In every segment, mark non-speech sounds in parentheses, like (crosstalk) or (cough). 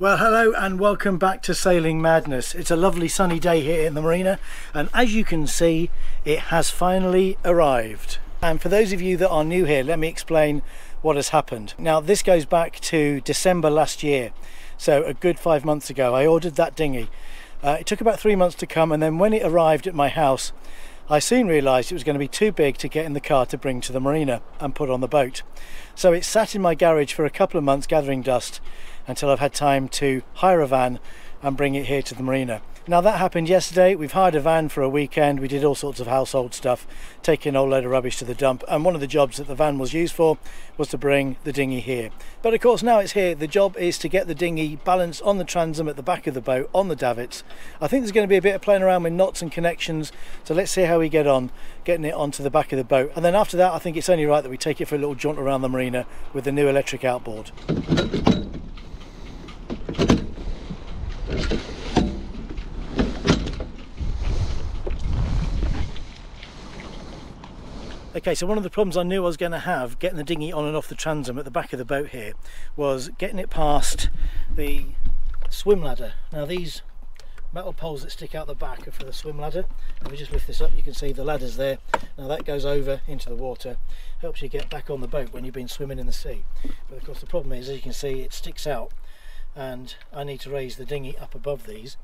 Well, hello and welcome back to Sailing Madness. It's a lovely sunny day here in the marina, and as you can see, it has finally arrived. And for those of you that are new here, let me explain what has happened. Now, this goes back to December last year, so a good five months ago. I ordered that dinghy. Uh, it took about three months to come, and then when it arrived at my house, I soon realised it was going to be too big to get in the car to bring to the marina and put on the boat. So it sat in my garage for a couple of months gathering dust until I've had time to hire a van and bring it here to the marina. Now that happened yesterday. We've hired a van for a weekend. We did all sorts of household stuff, taking a whole load of rubbish to the dump. And one of the jobs that the van was used for was to bring the dinghy here. But of course, now it's here. The job is to get the dinghy balanced on the transom at the back of the boat on the davits. I think there's going to be a bit of playing around with knots and connections. So let's see how we get on getting it onto the back of the boat. And then after that, I think it's only right that we take it for a little jaunt around the marina with the new electric outboard. Okay, so one of the problems I knew I was going to have getting the dinghy on and off the transom at the back of the boat here was getting it past the swim ladder. Now these metal poles that stick out the back are for the swim ladder. If we just lift this up you can see the ladder's there. Now that goes over into the water, helps you get back on the boat when you've been swimming in the sea. But of course the problem is, as you can see, it sticks out and I need to raise the dinghy up above these.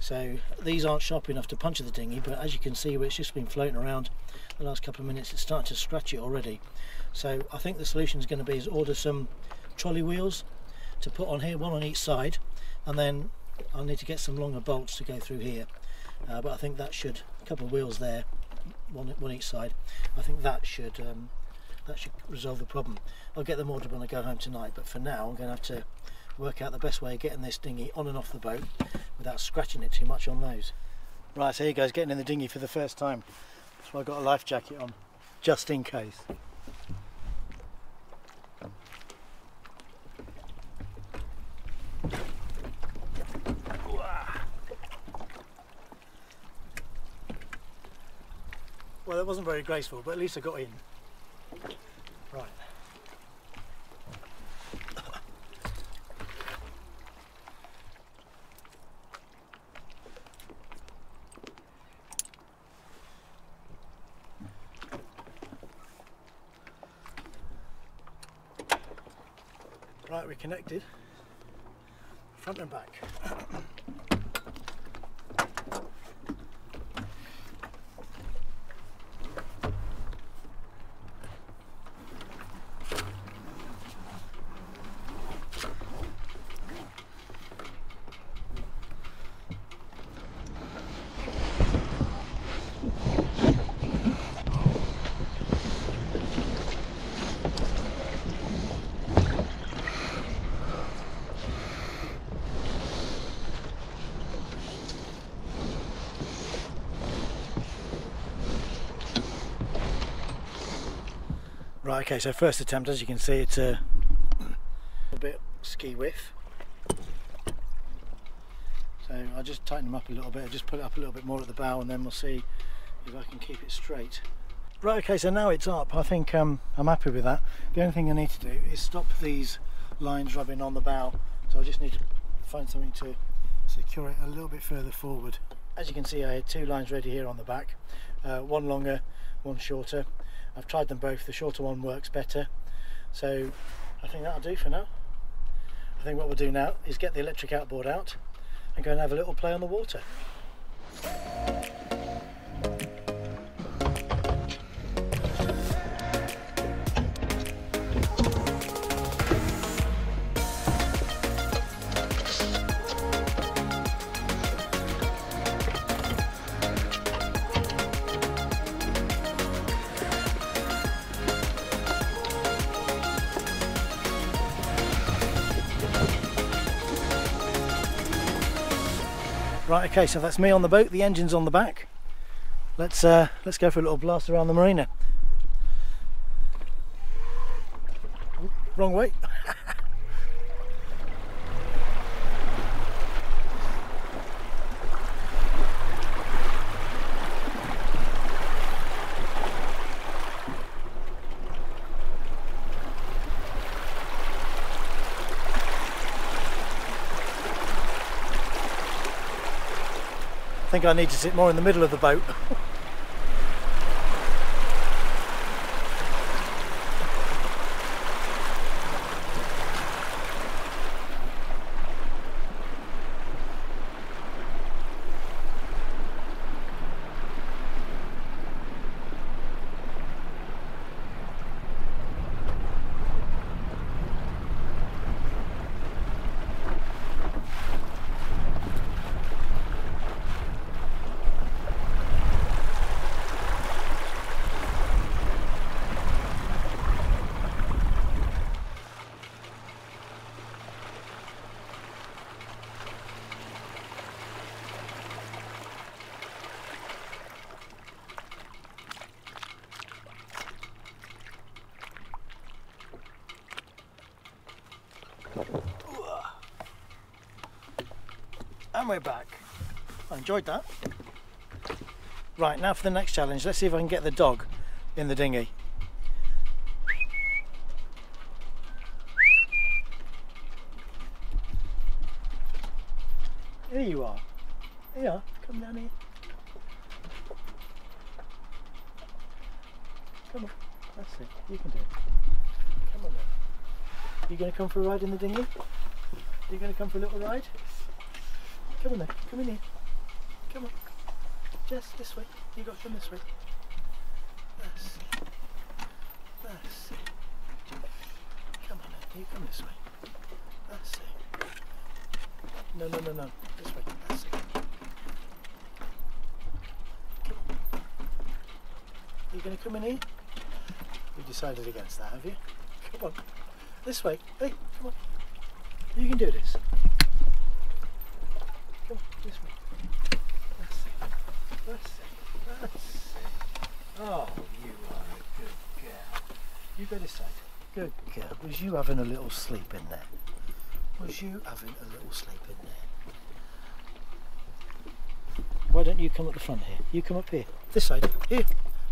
So these aren't sharp enough to puncture the dinghy but as you can see it's just been floating around. The last couple of minutes it's starting to scratch it already. So I think the solution is going to be is order some trolley wheels to put on here one on each side and then I'll need to get some longer bolts to go through here. Uh, but I think that should a couple of wheels there one, one each side I think that should um, that should resolve the problem. I'll get them ordered when I go home tonight but for now I'm going to have to work out the best way of getting this dinghy on and off the boat without scratching it too much on those. Right, so here goes, getting in the dinghy for the first time. So I've got a life jacket on, just in case. Well, that wasn't very graceful, but at least I got in. Right. We're connected, front and back. (clears throat) okay, so first attempt, as you can see, it's a, a bit ski width. So I'll just tighten them up a little bit, I'll just put it up a little bit more at the bow and then we'll see if I can keep it straight. Right, okay, so now it's up. I think um, I'm happy with that. The only thing I need to do is stop these lines rubbing on the bow. So I just need to find something to secure it a little bit further forward. As you can see, I had two lines ready here on the back, uh, one longer, one shorter. I've tried them both, the shorter one works better. So I think that'll do for now. I think what we'll do now is get the electric outboard out and go and have a little play on the water. Right, okay, so that's me on the boat, the engine's on the back. Let's uh, let's go for a little blast around the marina. Wrong way. (laughs) I think I need to sit more in the middle of the boat. (laughs) And we're back. I enjoyed that. Right, now for the next challenge. Let's see if I can get the dog in the dinghy. Here you are. Here you are. Come down here. Come on. That's it. You can do it. Come on then. You going to come for a ride in the dinghy? Are you going to come for a little ride? Come on then. Come in here. Come on. Just this way. You got to come this way. That's it. That's it. Come on then. You come this way. That's it. No, no, no, no. This way. That's it. On. You going to come in here? You decided against that, have you? Come on. This way. Hey, come on. You can do this. Come on, this way. That's it. That's it. That's it. Oh, you are a good girl. You go this side. Good girl. Was you having a little sleep in there? Was you having a little sleep in there? Why don't you come up the front here? You come up here. This side. Here.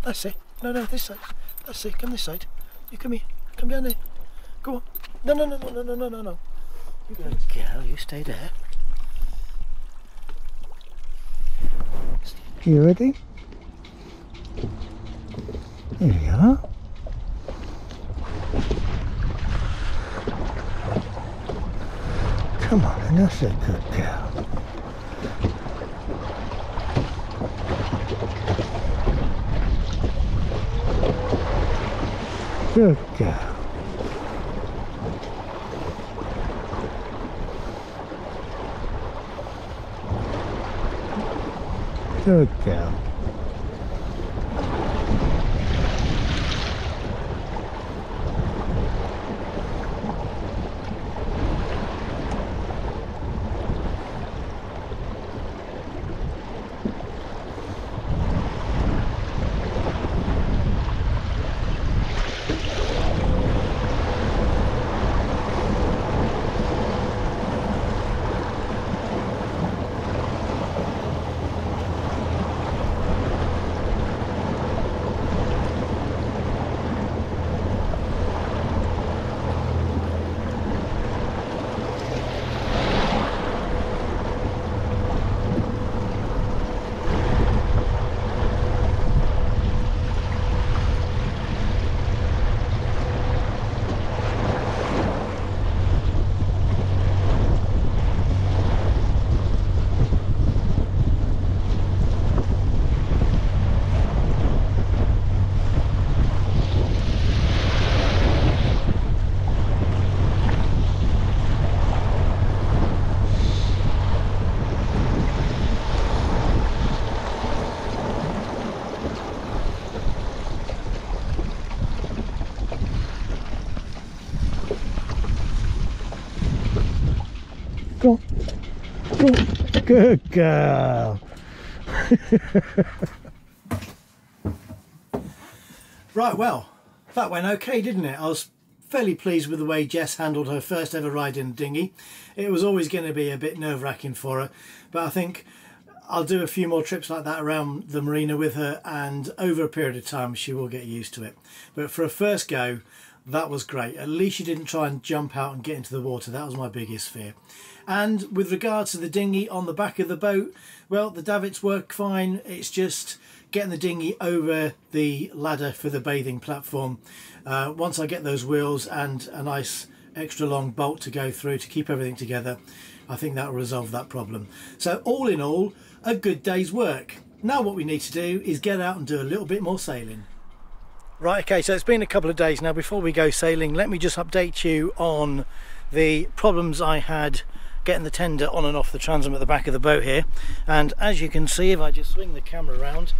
That's it. No, no, this side. That's it. Come this side. You come here. Come down there. Go on. No, no, no, no, no, no, no, no, no. Good girl. You stay there. You ready? Here you are. Come on, that's a good girl. Good girl. Good girl. Good girl. Right, well, that went okay, didn't it? I was fairly pleased with the way Jess handled her first ever ride in a dinghy. It was always going to be a bit nerve wracking for her, but I think I'll do a few more trips like that around the marina with her, and over a period of time, she will get used to it. But for a first go, that was great. At least she didn't try and jump out and get into the water. That was my biggest fear. And with regards to the dinghy on the back of the boat, well, the davits work fine. It's just getting the dinghy over the ladder for the bathing platform. Uh, once I get those wheels and a nice extra long bolt to go through to keep everything together, I think that will resolve that problem. So all in all, a good day's work. Now what we need to do is get out and do a little bit more sailing. Right, okay, so it's been a couple of days now. Before we go sailing, let me just update you on the problems I had getting the tender on and off the transom at the back of the boat here. And as you can see, if I just swing the camera around,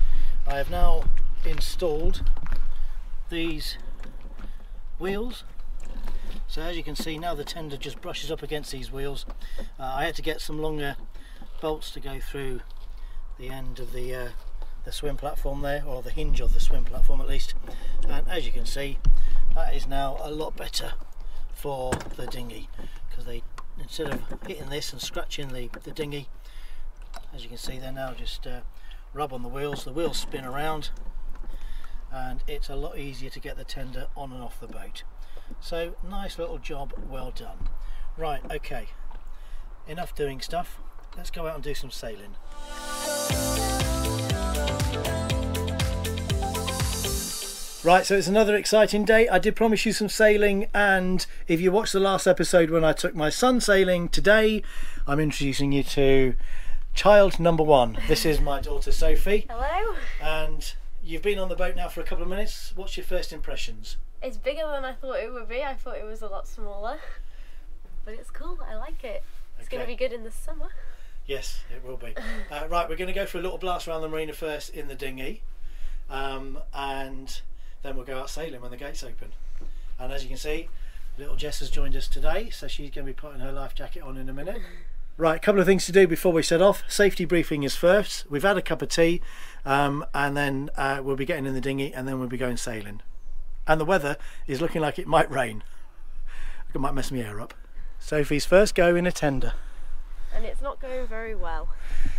I have now installed these wheels. So as you can see now the tender just brushes up against these wheels. Uh, I had to get some longer bolts to go through the end of the uh, the swim platform there or the hinge of the swim platform at least. And as you can see that is now a lot better for the dinghy because they instead of hitting this and scratching the, the dinghy as you can see they're now just uh, rub on the wheels. The wheels spin around and it's a lot easier to get the tender on and off the boat. So nice little job well done. Right okay. Enough doing stuff. Let's go out and do some sailing Right, so it's another exciting day. I did promise you some sailing, and if you watched the last episode when I took my son sailing, today I'm introducing you to child number one. This is my daughter Sophie, Hello. and you've been on the boat now for a couple of minutes. What's your first impressions? It's bigger than I thought it would be. I thought it was a lot smaller. But it's cool. I like it. It's going to be good in the summer. Yes, it will be. uh, right, we're going to go for a little blast around the marina first in the dinghy, um, and then we'll go out sailing when the gates open. And as you can see, little Jess has joined us today, so she's going to be putting her life jacket on in a minute. (laughs) Right, a couple of things to do before we set off. Safety briefing is first. We've had a cup of tea, um, and then uh, we'll be getting in the dinghy, and then we'll be going sailing. And the weather is looking like it might rain. It might mess my hair up. Sophie's first go in a tender. And it's not going very well.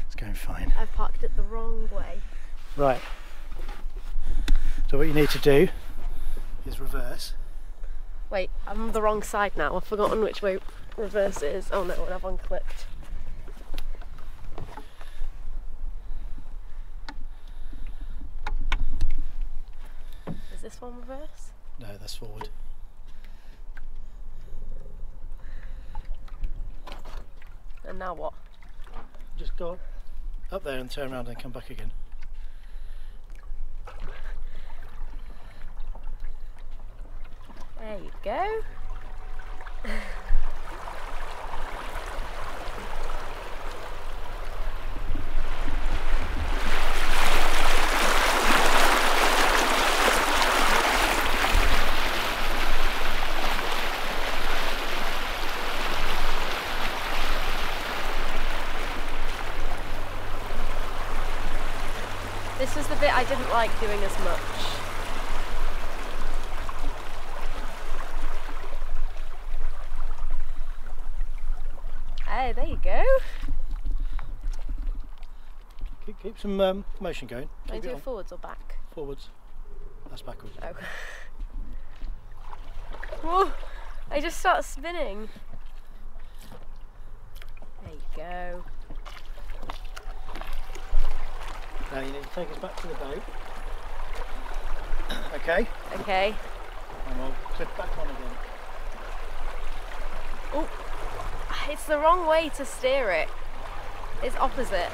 It's going fine. I've parked it the wrong way. Right. So what you need to do is reverse. Wait, I'm on the wrong side now. I've forgotten which way reverse is. Oh no, I've unclipped. Is this one reverse? No, that's forward. And now what? Just go up there and turn around and come back again. There you go. This was the bit I didn't like doing as much. Hey, there you go. Keep, keep some um, motion going. I do it it forwards or back? Forwards. That's backwards. Oh. Whoa! I just start spinning. There you go. Now you need to take us back to the boat. (coughs) okay. Okay. And we'll clip back on again. Oh! It's the wrong way to steer it. It's opposite.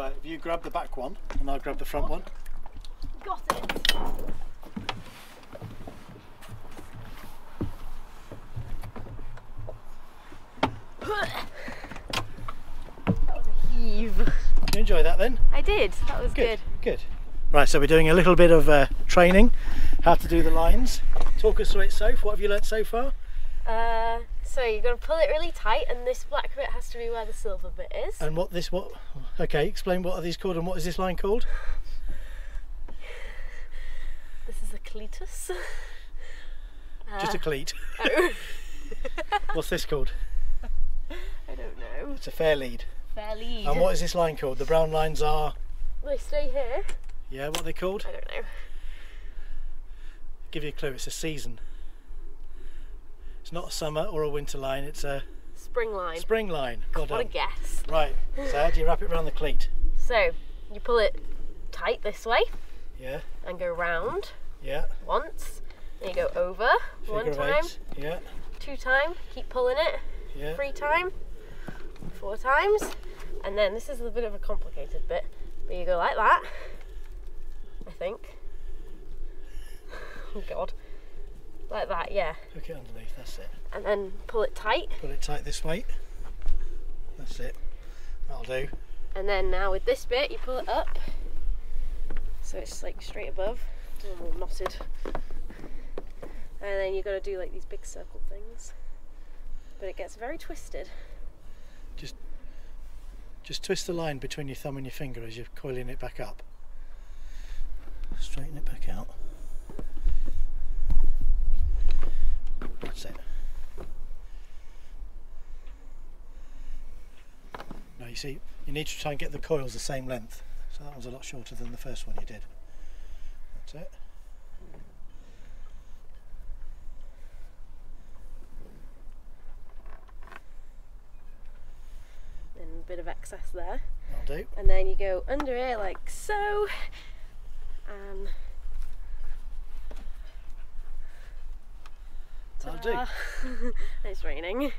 Right, if you grab the back one and I'll grab the front one. Got it. That was a heave. You enjoy that then? I did. That was good. Good. Right, so we're doing a little bit of uh, training, how to do the lines. Talk us through it, Soph. What have you learnt so far? Uh, so you're gonna pull it really tight, and this black bit has to be where the silver bit is. And what this, what, okay, explain what are these called and what is this line called? This is a cletus. (laughs) Just a Uh, cleat. (laughs) oh, (laughs) What's this called? I don't know. It's a fair lead. Fair lead. And what is this line called? The brown lines are, They stay here. yeah, what are they called? I don't know. Give you a clue, it's a season. It's not a summer or a winter line, it's a Spring line. spring line. Well What a guess. Right, so how do you wrap it around the cleat? So you pull it tight this way Yeah, and go round yeah. once. Then you go over one Figure of time, eight. Yeah, two time. Keep pulling it. yeah. Three time, four times, and then this is a bit of a complicated bit, but you go like that. I think. (laughs) Oh God. Like that, yeah. Hook it underneath, that's it. And then pull it tight. Pull it tight this way. That's it. That'll do. And then now with this bit, you pull it up. So it's like straight above, all knotted. And then you've got to do like these big circle things. But it gets very twisted. Just just twist the line between your thumb and your finger as you're coiling it back up. Straighten it back out. That's it. Now you see, you need to try and get the coils the same length. So that one's a lot shorter than the first one you did. That's it. And a bit of excess there. That'll do. And then you go under it like so. And That'll do. (laughs) it's raining.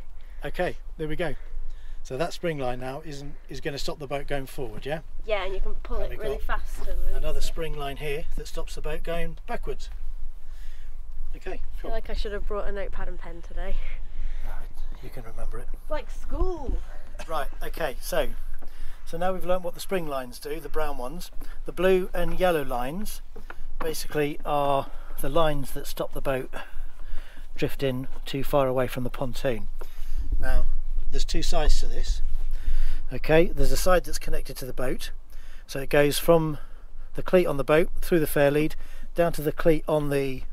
Okay, there we go. So that spring line now isn't is going to stop the boat going forward, yeah? Yeah, and you can pull And it really fast. And Another spring line here that stops the boat going backwards. Okay, I feel like I should have brought a notepad and pen today. You can remember it. It's like school. Right, okay, so so now we've learned what the spring lines do, the brown ones. The blue and yellow lines basically are the lines that stop the boat drifting too far away from the pontoon. Now, there's two sides to this. Okay, there's a side that's connected to the boat. So it goes from the cleat on the boat through the fair lead down to the cleat on the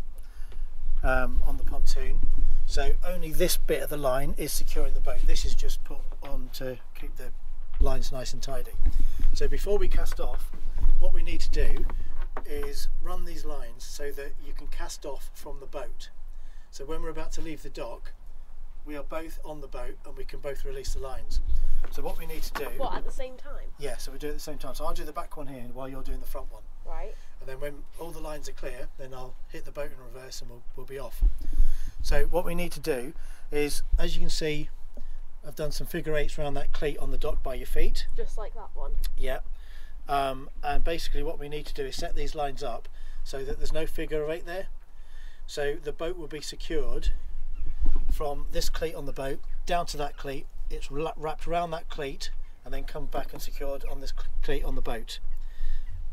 um, on the pontoon. So only this bit of the line is securing the boat. This is just put on to keep the lines nice and tidy. So before we cast off, what we need to do is run these lines so that you can cast off from the boat. So when we're about to leave the dock, we are both on the boat and we can both release the lines. So what we need to do, What, at the same time? yeah, so we do it at the same time. So I'll do the back one here while you're doing the front one. Right. And then when all the lines are clear, then I'll hit the boat in reverse and we'll, we'll be off. So what we need to do is, as you can see, I've done some figure eights around that cleat on the dock by your feet. Just like that one. Yeah. Um, and basically what we need to do is set these lines up so that there's no figure eight there. So the boat will be secured from this cleat on the boat down to that cleat. It's wrapped around that cleat and then come back and secured on this cleat on the boat.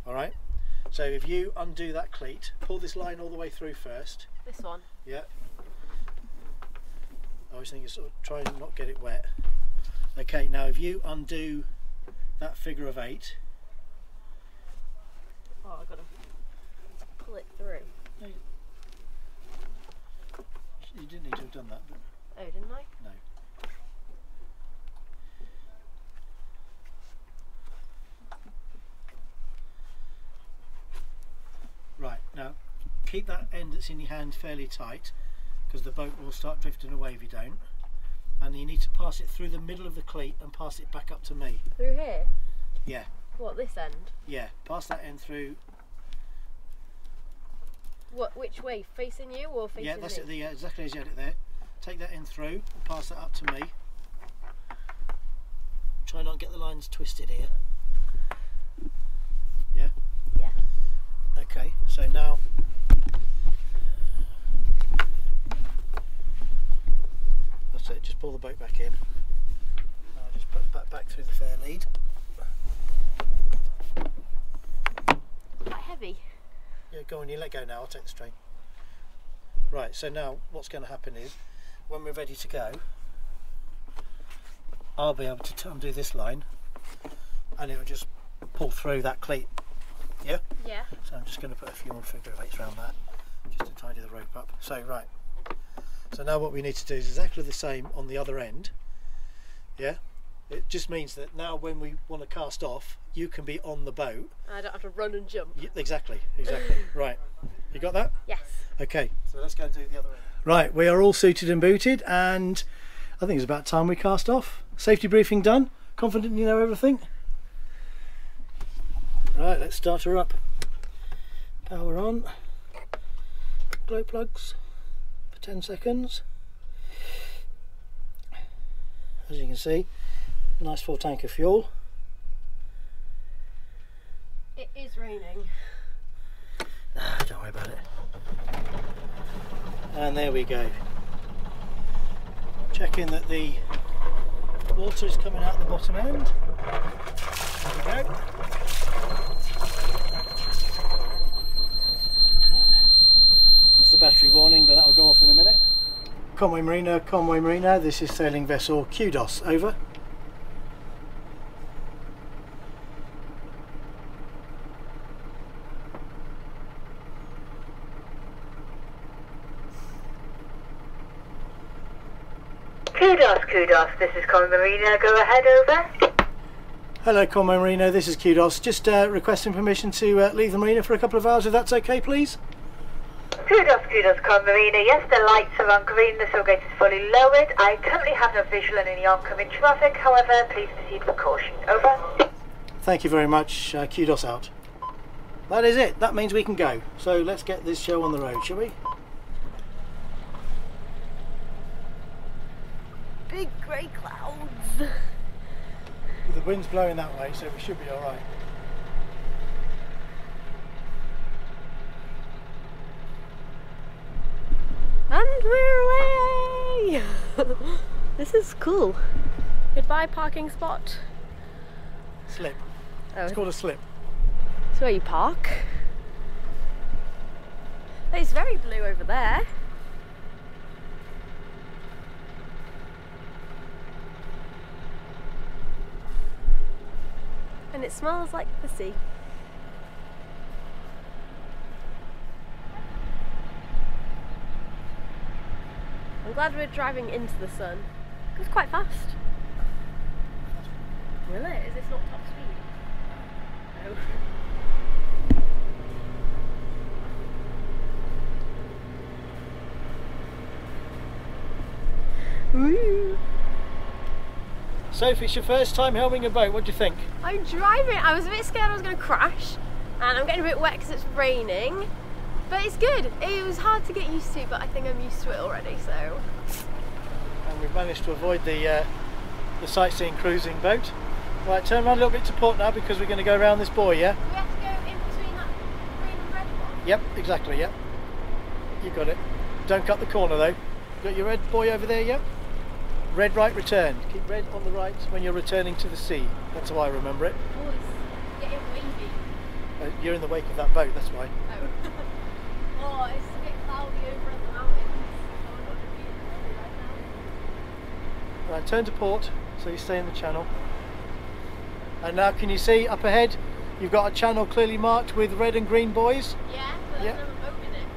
All right. So if you undo that cleat, pull this line all the way through first. This one. Yeah. I always think you sort of try and not get it wet. Okay, now if you undo that figure of eight, Oh, I've got to pull it through. You didn't need to have done that, but Oh, didn't I? no. Right, now keep that end that's in your hand fairly tight because the boat will start drifting away if you don't. And you need to pass it through the middle of the cleat and pass it back up to me. Through here? Yeah, What, this end? yeah, pass that end through. What, which way? Facing you or facing yeah, that's me? it, the, uh, exactly as you had it there. Take that in through and pass that up to me. Try not to get the lines twisted here. Yeah? Yeah. Okay, so now that's it, just pull the boat back in. I'll just put it back, back through the fair lead. Quite heavy. Yeah, go on, you let go now, I'll take the strain. Right, so now what's going to happen is when we're ready to go, I'll be able to undo this line and it will just pull through that cleat. Yeah? Yeah. So I'm just going to put a few more figure of eights around that just to tidy the rope up. So right. So now what we need to do is exactly the same on the other end. Yeah. It just means that now when we want to cast off, you can be on the boat. I don't have to run and jump. Y- Exactly. Exactly. (laughs) right. You got that? Yes. Okay. So let's go and do the other end. Right. We are all suited and booted, and I think it's about time we cast off. Safety briefing done. Confident you know everything. Right. Let's start her up. Power on. Glow plugs for 10 seconds. As you can see, nice full tank of fuel. It is raining. Ah, Don't worry about it. And there we go. Checking that the water is coming out the bottom end. There we go. That's the battery warning, but that'll go off in a minute. Conwy Marina, Conwy Marina, this is sailing vessel Kudos, over. Kudos, kudos. This is Conwy Marina. Go ahead, over. Hello, Conwy Marina. This is Kudos. Just uh, requesting permission to uh, leave the marina for a couple of hours, if that's okay, please. Kudos, kudos, Conwy Marina. Yes, the lights are on green. The tailgate is fully lowered. I currently have no visual on any oncoming traffic. However, please proceed with caution. Over. Thank you very much. Uh, Kudos out. That is it. That means we can go. So let's get this show on the road, shall we? Big grey clouds. The wind's blowing that way, so we should be all right. And we're away! (laughs) this is cool. Goodbye parking spot. Slip. Oh, It's called a slip. it's where you park. It's very blue over there. And it smells like the sea. I'm glad we're driving into the sun. It goes quite fast. Will it? Is this not top speed? No. Woo! Sophie, it's your first time helming a boat. What do you think? I'm driving. I was a bit scared I was going to crash, and I'm getting a bit wet because it's raining. But it's good. It was hard to get used to, but I think I'm used to it already. So And we've managed to avoid the uh, the sightseeing cruising boat. Right, turn around a little bit to port now because we're going to go around this buoy, yeah? we have to go in between that green and red one. Yep, exactly, yep. You got it. Don't cut the corner though. Got your red buoy over there, yep? Red right return. Keep red on the right when you're returning to the sea. That's how I remember it. Oh, it's getting wavy. Uh, you're in the wake of that boat, that's why. Oh. (laughs) oh, it's a bit cloudy over at the mountains. So I'm not going to be in the right now. Right, turn to port so you stay in the channel. And now can you see up ahead you've got a channel clearly marked with red and green buoys? Yeah, but Yeah. there's no boat in it.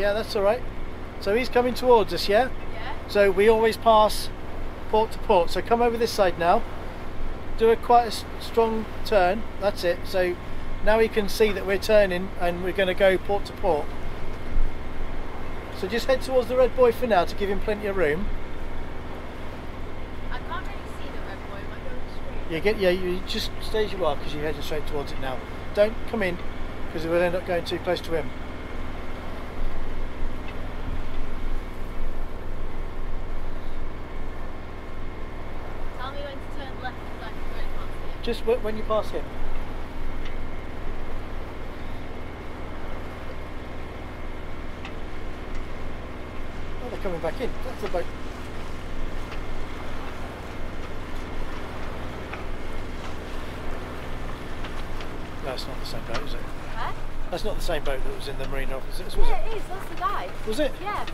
Yeah, that's alright. So he's coming towards us, yeah? Yeah. So we always pass port to port. So come over this side now. Do a quite a strong turn. That's it. So now he can see that we're turning and we're going to go port to port. So just head towards the red buoy for now to give him plenty of room. I can't really see the red buoy. Am I going straight? You get yeah. You just stay as you are because you're heading straight towards it now. Don't come in because we'll end up going too close to him. Tell me when to turn left because I can really can't see it. Just when you pass him. Oh, they're coming back in. That's the boat. That's not the same boat, is it? Huh? That's not the same boat that was in the marine office, was Yeah, it? it is. That's the guy. Was it? Yeah.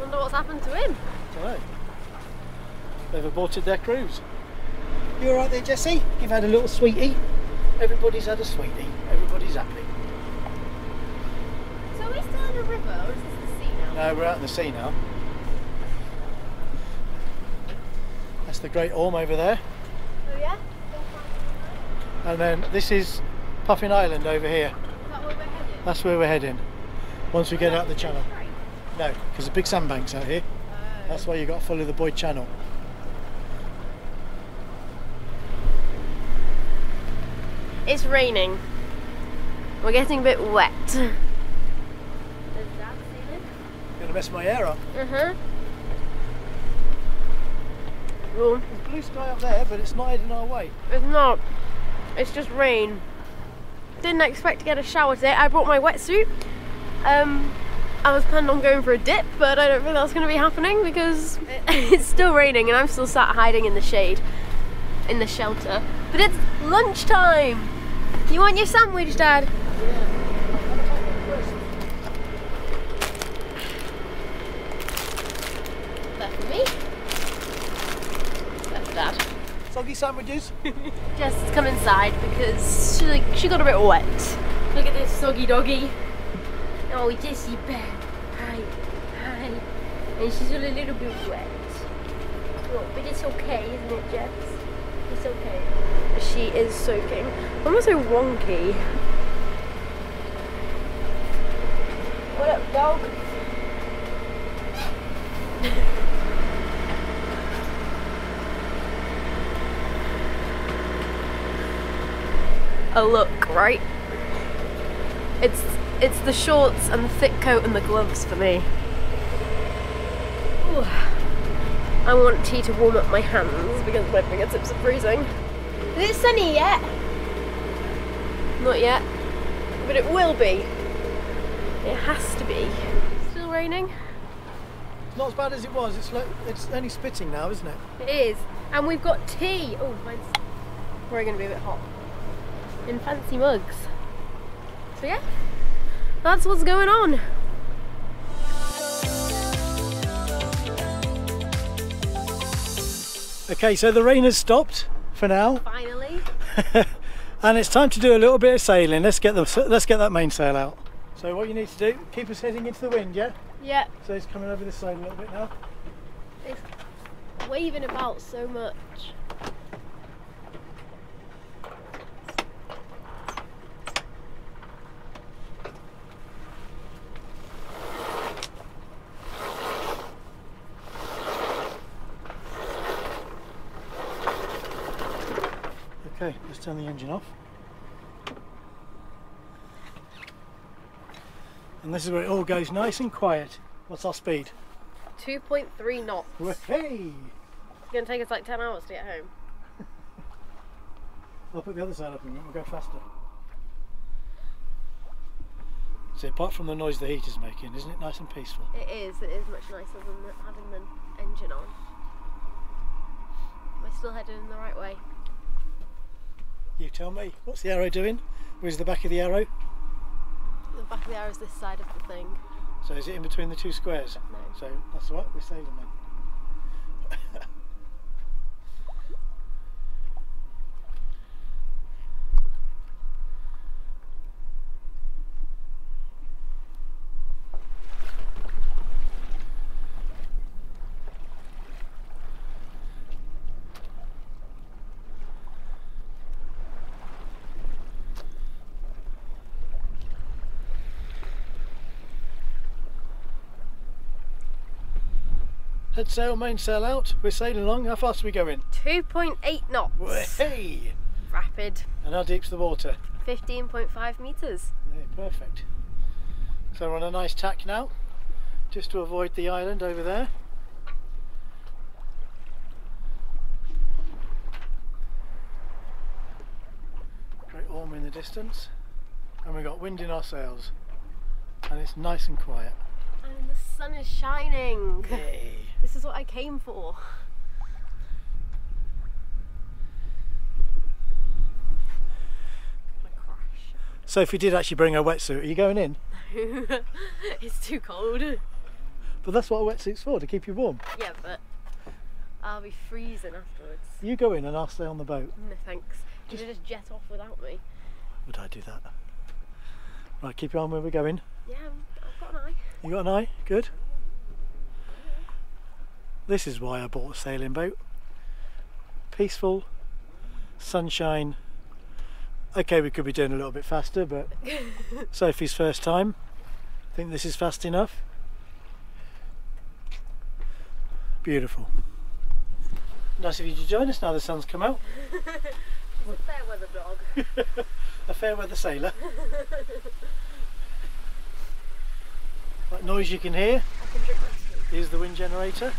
Wonder what's happened to him. don't know. They've aborted their cruise. You alright there, Jesse? You've had a little sweetie? Everybody's had a sweetie. Everybody's happy. So are we still in the river or is this the sea now? No, we're out in the sea now. That's the Great Orme over there. Oh yeah? And then this is Puffin Island over here. Is that where? That's where we're heading. Once we get out the channel. No, because the big sandbanks out here. Oh. That's why you got to follow the buoyed Channel. It's raining. We're getting a bit wet. Gonna mess my hair up. Uh-huh. Well, There's blue sky up there, but it's not heading our way. it's not. It's just rain. Didn't expect to get a shower today. I brought my wetsuit. Um, I was planning on going for a dip, but I don't think that's going to be happening because (laughs) it's still raining and I'm still sat hiding in the shade, in the shelter. But it's lunchtime. You want your sandwich, Dad? That for me. That's Dad. Soggy sandwiches. (laughs) Jess has come inside because she like she got a bit wet. Look at this soggy doggy. Oh, Jessie bear. Hi, hi. And she's a little bit wet. Oh, but it's okay, isn't it, Jess? It's okay. She is soaking. I'm not so wonky. What up, dog? a look, right? It's it's the shorts and the thick coat and the gloves for me. Ooh. I want tea to warm up my hands because my fingertips are freezing. Is it sunny yet? Not yet, but it will be. It has to be. Still raining? It's not as bad as it was. It's like, it's only spitting now, isn't it? It is. And we've got tea. Oh, mine's probably going to be a bit hot. In fancy mugs. So yeah, that's what's going on. Okay, so the rain has stopped for now, Finally. (laughs) and it's time to do a little bit of sailing. Let's get the let's get that mainsail out. So what you need to do, keep us heading into the wind, yeah. Yeah, So it's coming over this side a little bit now. it's waving about so much. Okay, let's turn the engine off. And this is where it all goes nice and quiet. What's our speed? 2.3 knots. Hey! It's going to take us like 10 hours to get home. (laughs) I'll put the other side up and we'll go faster. So apart from the noise the heater's making, isn't it nice and peaceful? It is, it is much nicer than having the engine on. We're still heading in the right way. You tell me. What's the arrow doing? Where's the back of the arrow? The back of the arrow is this side of the thing. So is it in between the two squares? No. So that's what we're sailing then. Head sail, mainsail out. We're sailing along. How fast are we going? 2.8 knots. Hey! Rapid. And how deep's the water? 15.5 metres. Yeah, perfect. So we're on a nice tack now, just to avoid the island over there. Great Orme in the distance, and we've got wind in our sails, and it's nice and quiet. And the sun is shining. Yay! (laughs) This is what I came for. Sophie did actually bring her wetsuit. Are you going in? No, (laughs) it's too cold. But that's what a wetsuit's for, to keep you warm. Yeah, but I'll be freezing afterwards. You go in and I'll stay on the boat. No thanks. You should just jet off without me. Would I do that? Right, keep your arm where we're going. Yeah, got an eye. You got an eye? Good. This is why I bought a sailing boat. Peaceful, sunshine. Okay, we could be doing a little bit faster, but (laughs) Sophie's first time. I think this is fast enough. Beautiful. Nice of you to join us now the sun's come out. (laughs) A fair weather dog. (laughs) A fair weather sailor. That noise you can hear is the wind generator.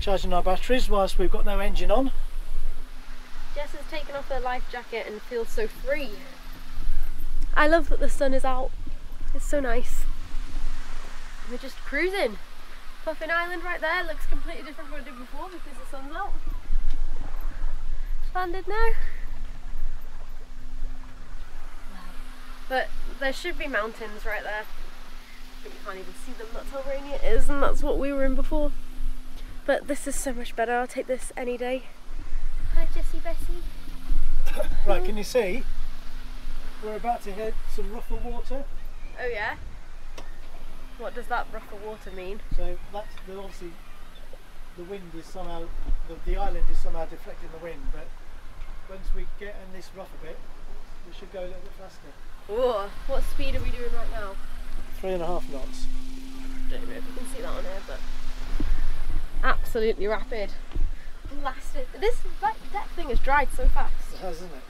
Charging our batteries whilst we've got no engine on. Jess has taken off her life jacket and feels so free. I love that the sun is out. It's so nice. We're just cruising. Puffin Island right there looks completely different from what it did before because the sun's out. Landed now. But there should be mountains right there. But you can't even see them, that's how rainy it is, and that's what we were in before. But this is so much better, I'll take this any day. Hi Jessie Bessie. (laughs) Right, can you see? We're about to hit some rougher water. Oh yeah? What does that rougher water mean? So that's the, obviously the wind is somehow the, the island is somehow deflecting the wind, but once we get in this rougher bit, we should go a little bit faster. Whoa, what speed are we doing right now? Three and a half knots. Don't know if you can see that on here, but absolutely rapid. Blasted. This that, that thing has dried so fast. It has, isn't it?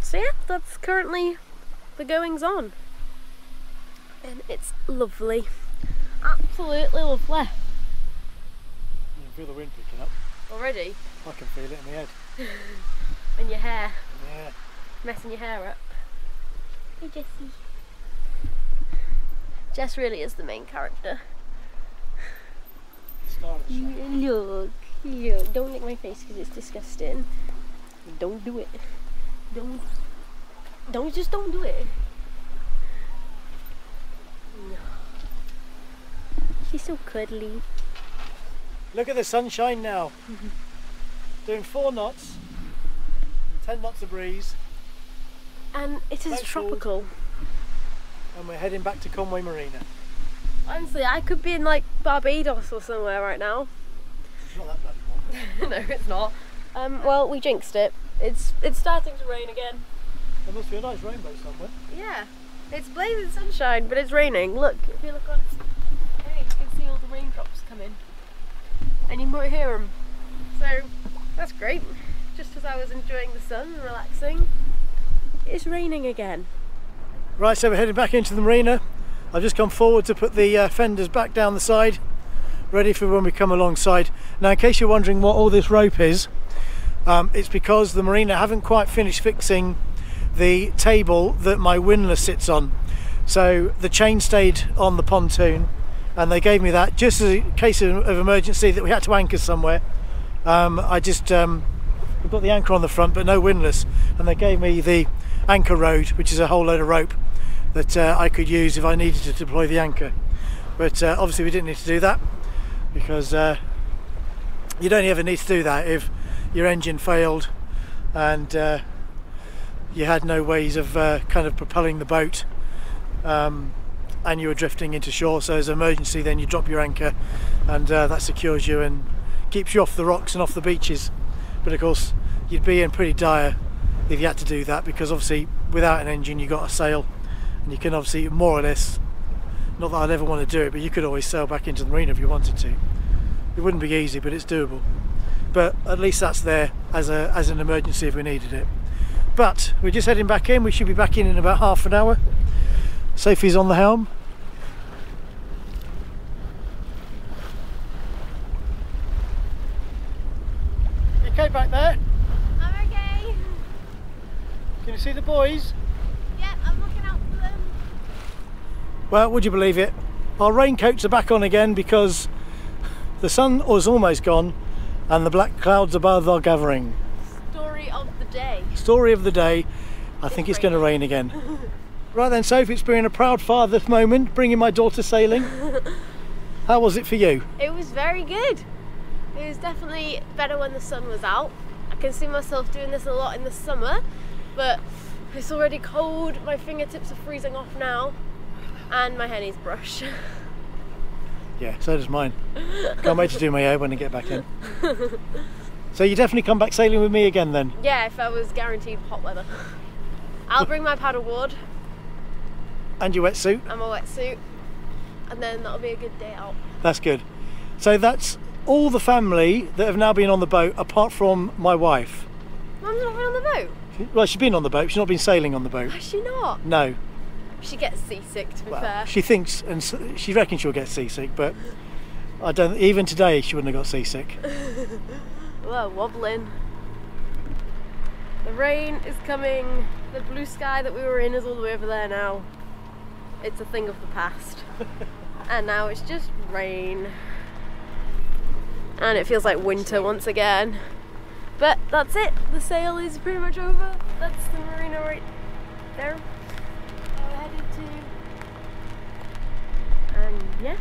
So yeah, that's currently the goings on. And it's lovely. Absolutely lovely. You can feel the wind picking up. Already? I can feel it in my head. (laughs) And your hair. Yeah. Messing your hair up. Hey Jessie. Jess really is the main character. Star of the show. Look, look. Don't lick my face because it's disgusting. Don't do it. Don't. Don't just don't do it. No. She's so cuddly. Look at the sunshine now. (laughs) Doing four knots, ten knots of breeze, And it is That's tropical. and we're heading back to Conwy Marina. Honestly, I could be in like Barbados or somewhere right now. It's not that warm. (laughs) no, it's not. Um, well, we jinxed it. It's it's starting to rain again. There must be a nice rainbow somewhere. Yeah, it's blazing sunshine, but it's raining. Look, if you look on, hey, you can see all the raindrops coming, and you might hear them. So that's great. Just as I was enjoying the sun and relaxing, it's raining again. Right, so we're heading back into the marina. I've just come forward to put the uh, fenders back down the side, ready for when we come alongside. Now, in case you're wondering what all this rope is, um, it's because the marina haven't quite finished fixing the table that my windlass sits on. So the chain stayed on the pontoon, and they gave me that just as a case of, of emergency that we had to anchor somewhere. Um, I just um, we've got the anchor on the front, but no windlass, and they gave me the anchor rode, which is a whole load of rope that uh, I could use if I needed to deploy the anchor. But uh, obviously, we didn't need to do that because uh, you don't ever need to do that if your engine failed and uh, you had no ways of uh, kind of propelling the boat um, and you were drifting into shore. So, as an emergency, then you drop your anchor and that secures you and keeps you off the rocks and off the beaches. But of course, you'd be in pretty dire if you had to do that because obviously, without an engine, you got a sail and you can obviously more or less. Not that I'd ever want to do it, but you could always sail back into the marina if you wanted to. It wouldn't be easy, but it's doable. But at least that's there as a as an emergency if we needed it. But we're just heading back in. We should be back in in about half an hour. Sophie's on the helm. Okay back there? Can you see the buoys? Yeah, I'm looking out for them. Well, would you believe it? Our raincoats are back on again because the sun was almost gone and the black clouds above are gathering. Story of the day. Story of the day. I think it's going to rain again. (laughs) Right then, Sophie, it's been a proud father moment bringing my daughter sailing. (laughs) How was it for you? It was very good. It was definitely better when the sun was out. I can see myself doing this a lot in the summer, but it's already cold. My fingertips are freezing off now, and my hair needs a brush. (laughs) Yeah, so does mine. Can't wait to do my hair when I get back in. So you definitely come back sailing with me again then? Yeah, if I was guaranteed hot weather. I'll bring my paddle paddleboard And your wetsuit? and my wetsuit, and then that'll be a good day out. That's good. So that's all the family that have now been on the boat apart from my wife. Mum's not been on the boat. Well, she's been on the boat, she's not been sailing on the boat. Has she not? No. She gets seasick, to be Well, fair. she thinks and she reckons she'll get seasick, but I don't. Even today, she wouldn't have got seasick. (laughs) Whoa, wobbling. The rain is coming. The blue sky that we were in is all the way over there now. It's a thing of the past. (laughs) and now it's just rain. And it feels like winter once again. But that's it. The sail is pretty much over. That's the marina right there. We're headed to. And yeah.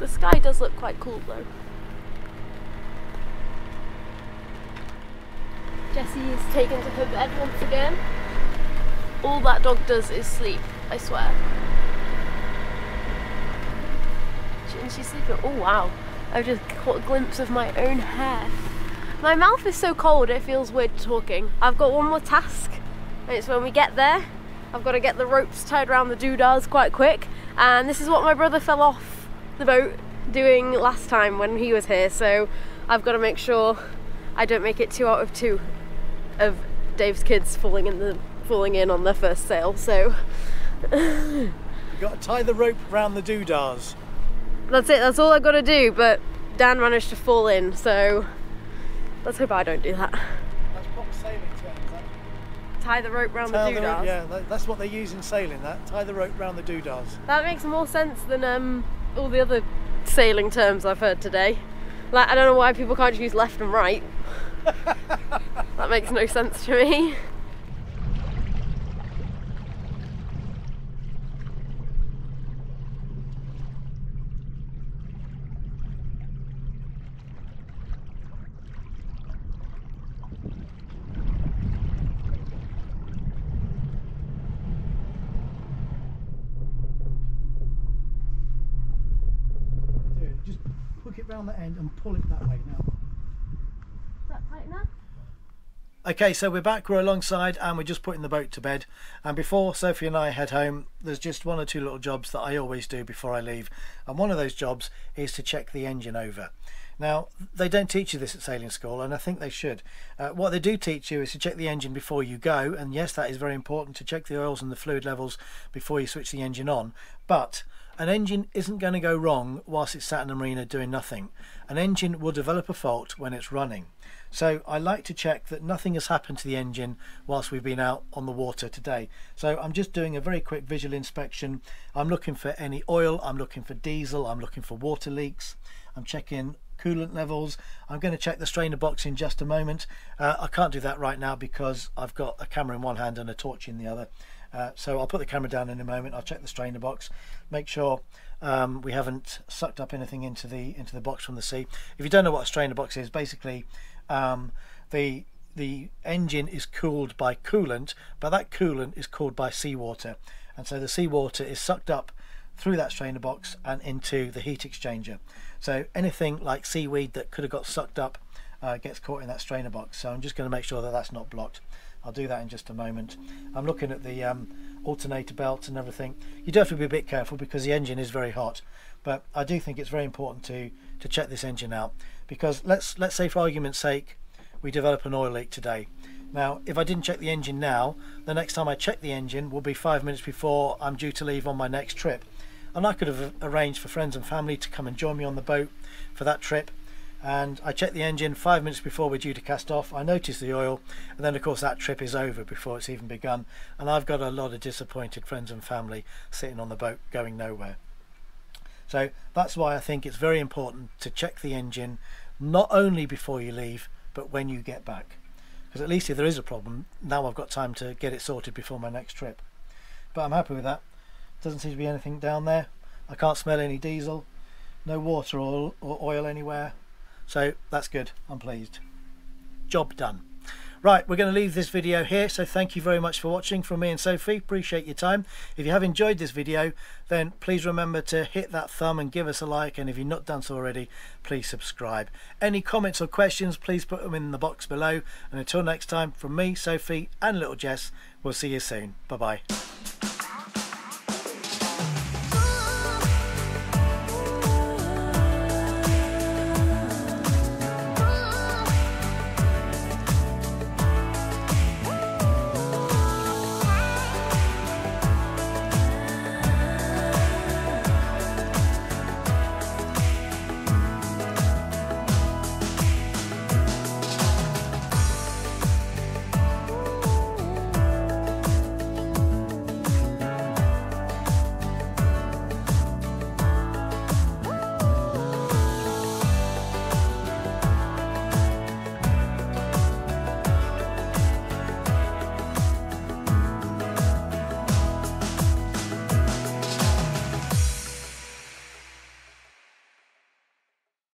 The sky does look quite cool though. Jessie is taken to her bed once again. All that dog does is sleep, I swear. She- And she's sleeping. Oh wow, I've just caught a glimpse of my own hair. My mouth is so cold it feels weird talking. I've got one more task, and it's when we get there. I've got to get the ropes tied around the doodahs quite quick, and this is what my brother fell off the boat doing last time when he was here. So I've got to make sure I don't make it two out of two of Dave's kids falling in the falling in on their first sail. So You've got to tie the rope round the doodahs. that's it. That's all I've got to do. But Dan managed to fall in, so let's hope I don't do that. That's proper sailing terms. That. Tie the rope round Tie the the yeah, that- that's what they use in sailing. That tie the rope round the doodahs. That makes more sense than um, all the other sailing terms I've heard today. Like, I don't know why people can't use left and right. (laughs) that makes no sense to me. Do it. Just hook it round the end and pull it that way now. Is that tight enough? Okay, so we're back, we're alongside, and we're just putting the boat to bed. And before Sophie and I head home, there's just one or two little jobs that I always do before I leave. And one of those jobs is to check the engine over. Now, they don't teach you this at sailing school, and I think they should. Uh, what they do teach you is to check the engine before you go, and yes, that is very important to check the oils and the fluid levels before you switch the engine on. But an engine isn't going to go wrong whilst it's sat in a marina doing nothing. An engine will develop a fault when it's running. So I like to check that nothing has happened to the engine whilst we've been out on the water today. So I'm just doing a very quick visual inspection. I'm looking for any oil, I'm looking for diesel, I'm looking for water leaks, I'm checking coolant levels. I'm going to check the strainer box in just a moment. Uh, I can't do that right now because I've got a camera in one hand and a torch in the other. Uh, so I'll put the camera down in a moment. I'll check the strainer box, make sure um, we haven't sucked up anything into the into the box from the sea. If you don't know what a strainer box is, basically um, the the engine is cooled by coolant, but that coolant is cooled by seawater, and so the seawater is sucked up through that strainer box and into the heat exchanger. So anything like seaweed that could have got sucked up uh, gets caught in that strainer box. So I'm just going to make sure that that's not blocked. I'll do that in just a moment. I'm looking at the um, alternator belts and everything. You do have to be a bit careful because the engine is very hot. But I do think it's very important to to check this engine out because let's let's say for argument's sake we develop an oil leak today. Now, if I didn't check the engine now, the next time I check the engine will be five minutes before I'm due to leave on my next trip. And I could have arranged for friends and family to come and join me on the boat for that trip. And I check the engine five minutes before we're due to cast off. I notice the oil, and then of course that trip is over before it's even begun. And I've got a lot of disappointed friends and family sitting on the boat going nowhere. So that's why I think it's very important to check the engine not only before you leave, but when you get back. Because at least if there is a problem, now I've got time to get it sorted before my next trip. But I'm happy with that. Doesn't seem to be anything down there. I can't smell any diesel, no water or, or oil anywhere. So that's good. I'm pleased. Job done. Right, we're going to leave this video here. So thank you very much for watching from me and Sophie. Appreciate your time. If you have enjoyed this video, then please remember to hit that thumb and give us a like. And if you've not done so already, please subscribe. Any comments or questions, please put them in the box below. And until next time, from me, Sophie and little Jess, we'll see you soon. Bye-bye.